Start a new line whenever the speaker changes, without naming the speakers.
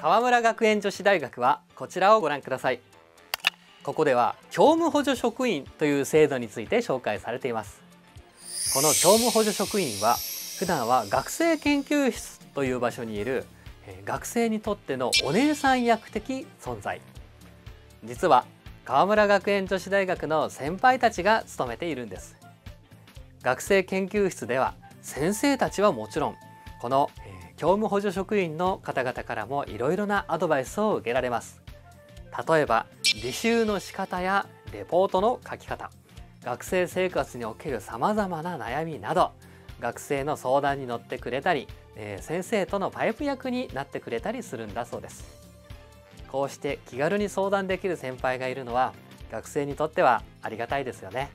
川村学園女子大学はこちらをご覧ください。ここでは教務補助職員という制度について紹介されています。この教務補助職員は普段は学生研究室という場所にいる学生にとってのお姉さん役的存在。実は川村学園女子大学の先輩たちが務めているんです。学生研究室では先生たちはもちろんこの教務補助職員の方々からもいろいろなアドバイスを受けられます。例えば履修の仕方やレポートの書き方学生生活におけるさまざまな悩みなど学生の相談に乗ってくれたり、えー、先生とのパイプ役になってくれたりするんだそうです。こうして気軽に相談できる先輩がいるのは学生にとってはありがたいですよね。